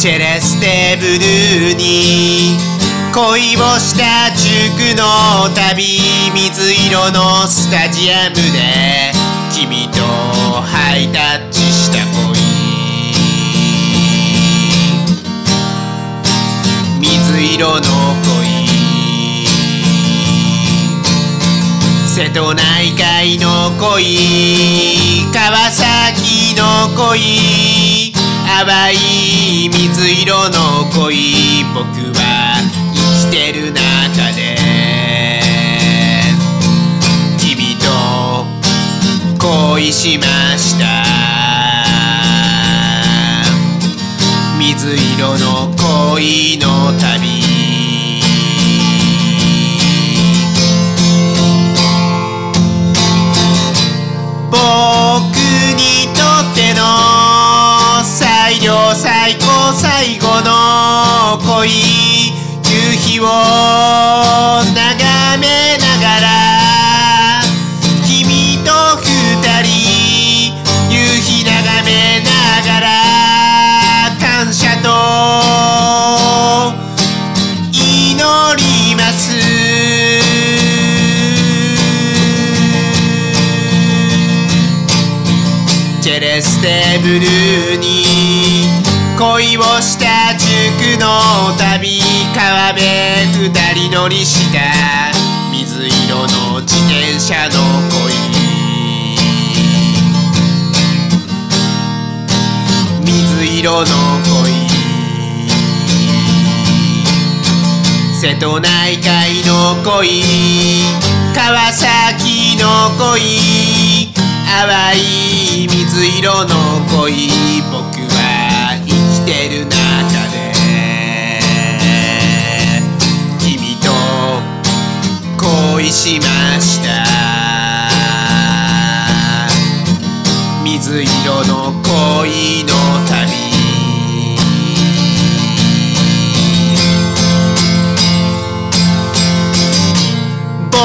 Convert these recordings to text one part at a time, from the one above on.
チェレステブルーに恋。をした塾の旅水色のスタジアムで君とハイタッチした恋。水色の恋。瀬戸内海の恋。川崎の恋。淡い水色の恋僕は生きてる中で。君と恋しました。最良最高最後の恋夕日を眺めながら君と二人夕日眺めながら感謝とステブルーに恋をした塾の旅川辺二人乗りした水色の自転車の恋水色の恋瀬戸内海の恋川崎の恋淡い水色の恋僕は生きてる中で。君と恋しました。水色の恋の旅。僕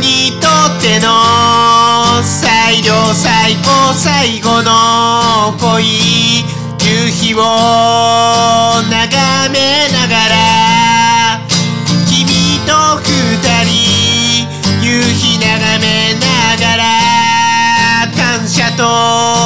にとっての最良最高最後の恋夕日を眺めながら君と二人夕日眺めながら感謝と